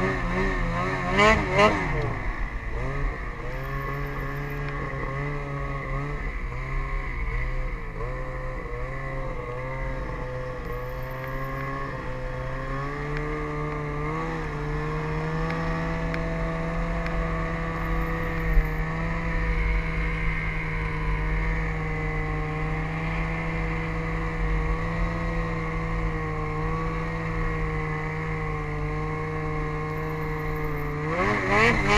Mm-hmm. Mm-hmm.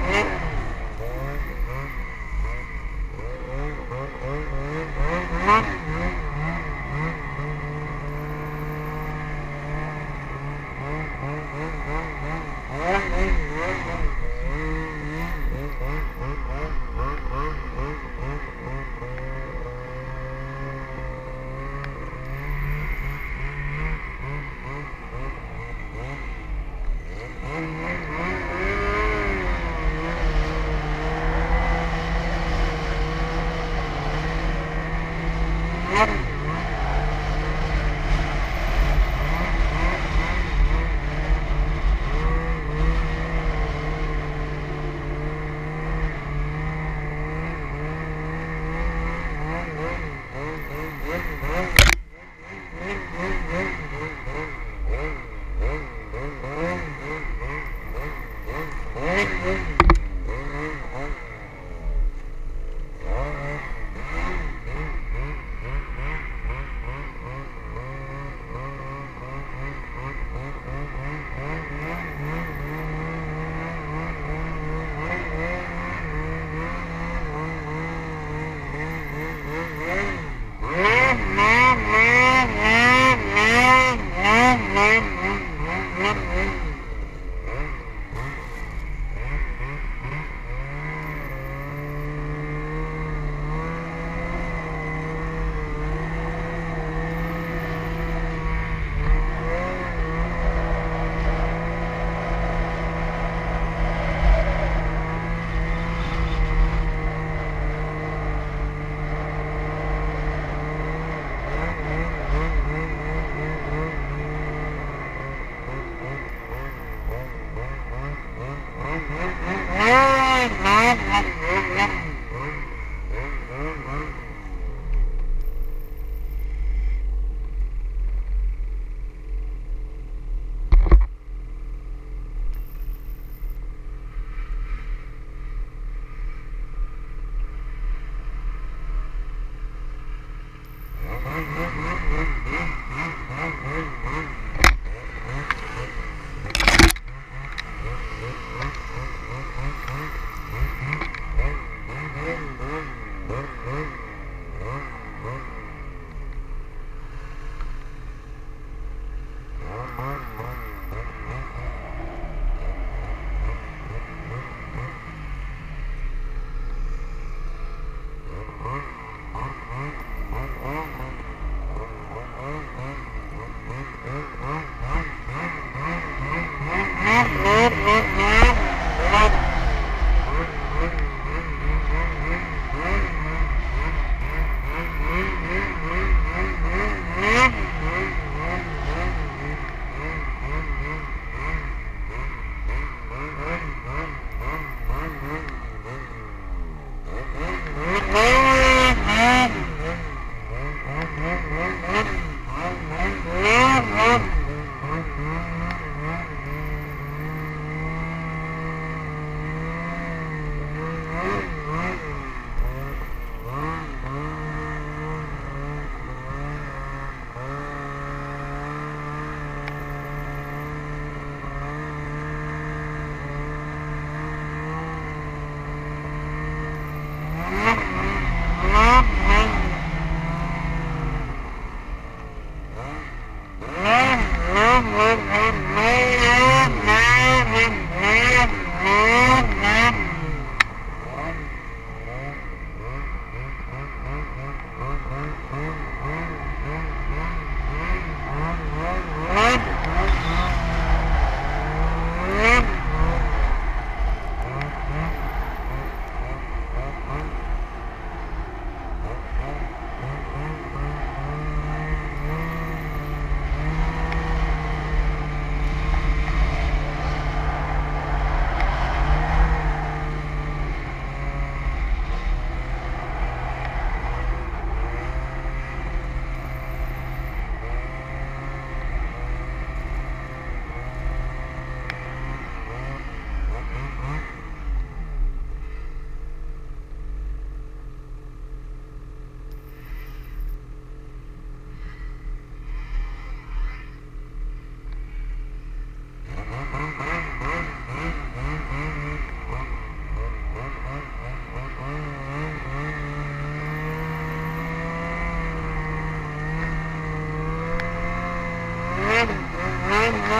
Mm-hmm.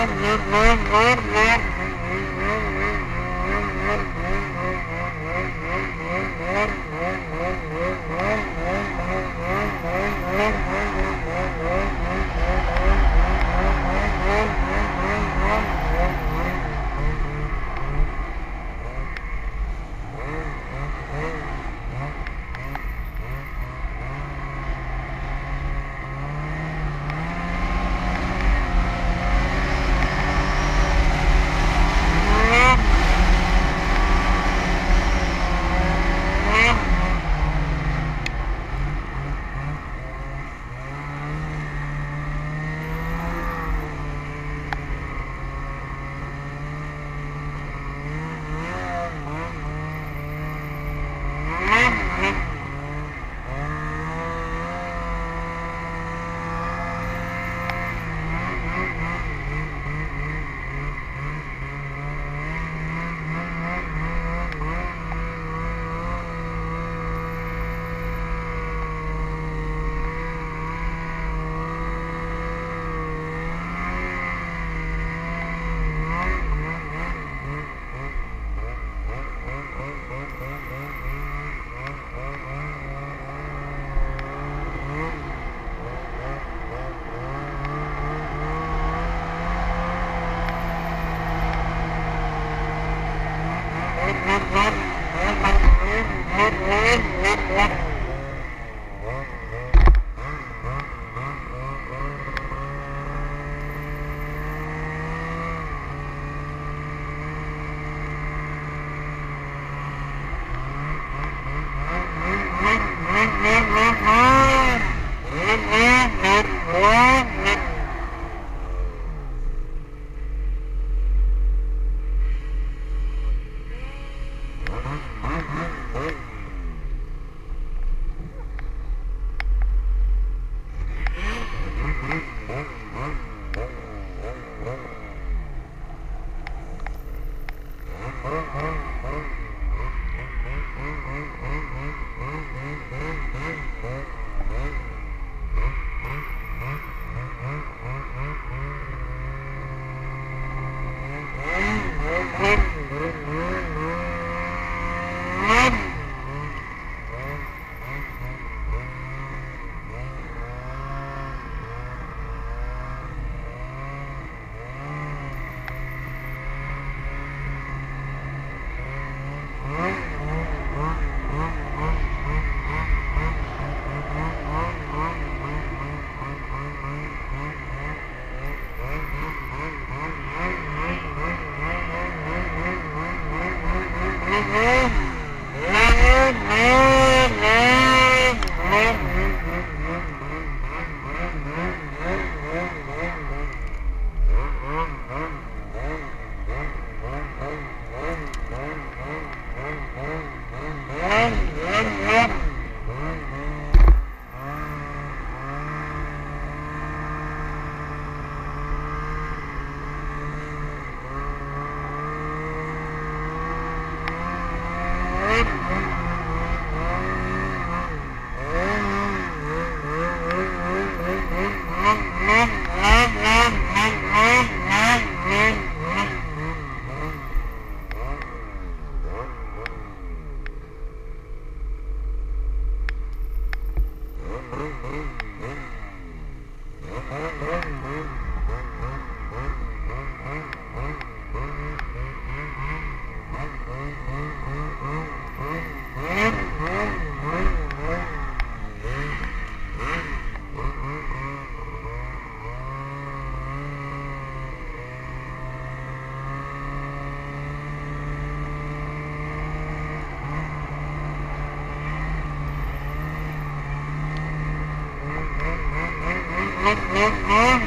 Mm-hmm.